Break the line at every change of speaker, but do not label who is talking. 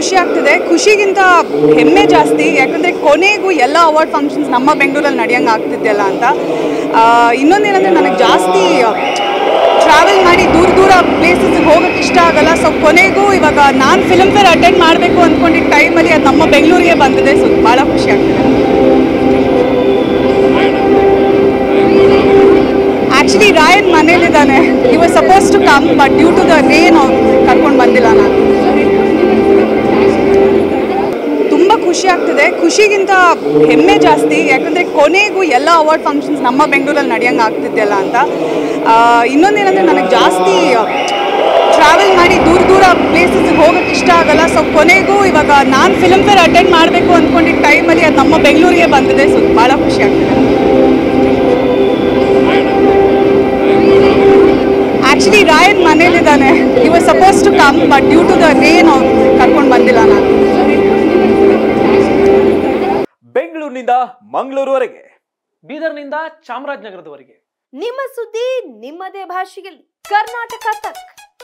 ಖುಷಿ ಆಗ್ತಿದೆ. ಖುಷಿಗಿಂತ ಹೆಮ್ಮೆ ಜಾಸ್ತಿ. ಯಾಕಂದರೆ ಕೊನೆಗೂ ಎಲ್ಲ ಅವಾರ್ಡ್ ಫಂಕ್ಷನ್ಸ್ ನಮ್ಮ ಬೆಂಗಳೂರಲ್ಲಿ ನಡೆಯಂಗೆ ಆಗ್ತಿದ್ದೆಲ್ಲ ಅಂತ. ಇನ್ನೊಂದೇನಂದರೆ ನನಗೆ ಜಾಸ್ತಿ ಟ್ರಾವೆಲ್ ಮಾಡಿ ದೂರ ದೂರ ಪ್ಲೇಸಸ್ಗೆ ಹೋಗೋಕ್ಕೆ ಇಷ್ಟ ಆಗಲ್ಲ. ಸೊ ಕೊನೆಗೂ ಇವಾಗ ನಾನು ಫಿಲ್ಮ್ ಫೇರ್ ಅಟೆಂಡ್ ಮಾಡಬೇಕು ಅಂದ್ಕೊಂಡಿದ್ದ ಟೈಮಲ್ಲಿ ಅದು ನಮ್ಮ ಬೆಂಗಳೂರಿಗೆ ಬಂದಿದೆ. ಸೊ ಭಾಳ ಖುಷಿ ಆಗ್ತಿದೆ. Actually Ryan ಮನೇಲಿದ್ದಾನೆ. Was suppose to come but due to the rain ಅವ್ನು ಖುಷಿ ಆಗ್ತಿದೆ. ಖುಷಿಗಿಂತ ಹೆಮ್ಮೆ ಜಾಸ್ತಿ. ಯಾಕಂದರೆ ಕೊನೆಗೂ ಎಲ್ಲ ಅವಾರ್ಡ್ ಫಂಕ್ಷನ್ಸ್ ನಮ್ಮ ಬೆಂಗಳೂರಲ್ಲಿ ನಡೆಯಂಗೆ ಆಗ್ತಿದ್ದೆಲ್ಲ ಅಂತ. ಇನ್ನೊಂದೇನಂದರೆ ನನಗೆ ಜಾಸ್ತಿ ಟ್ರಾವೆಲ್ ಮಾಡಿ ದೂರ ದೂರ ಪ್ಲೇಸಸ್ಗೆ ಹೋಗೋಕ್ಕೆ ಇಷ್ಟ ಆಗಲ್ಲ. ಸೊ ಕೊನೆಗೂ ಇವಾಗ ನಾನು ಫಿಲ್ಮ್ ಫೇರ್ ಅಟೆಂಡ್ ಮಾಡಬೇಕು ಅಂದ್ಕೊಂಡಿದ್ದ ಟೈಮಲ್ಲಿ ಅದು ನಮ್ಮ ಬೆಂಗಳೂರಿಗೆ ಬಂದಿದೆ. ಸೊ ಭಾಳ ಖುಷಿ ಆಗ್ತಿದೆ. ಆ್ಯಕ್ಚುಲಿ ರಾಯನ್ ಮನೇಲಿದ್ದಾನೆ. ಇವಾಗ suppose to come but due to the rain ಕರ್ಕೊಂಡು ಬಂದಿಲ್ಲ.
ಬೆಂಗಳೂರಿನಿಂದ ಮಂಗಳೂರುವರೆಗೆ
ಬೀದರ್ನಿಂದ ಚಾಮರಾಜನಗರದವರೆಗೆ.
ನಿಮ್ಮ ಸುದ್ದಿ ನಿಮ್ಮದೇ ಭಾಷೆಯಲ್ಲಿ. ಕರ್ನಾಟಕ ತಕ್.